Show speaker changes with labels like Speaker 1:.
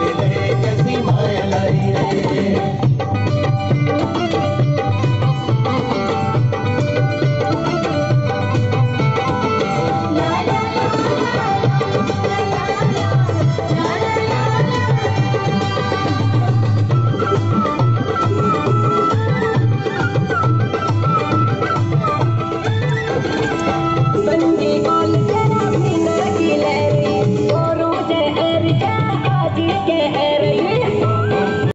Speaker 1: Amen.
Speaker 2: कह रही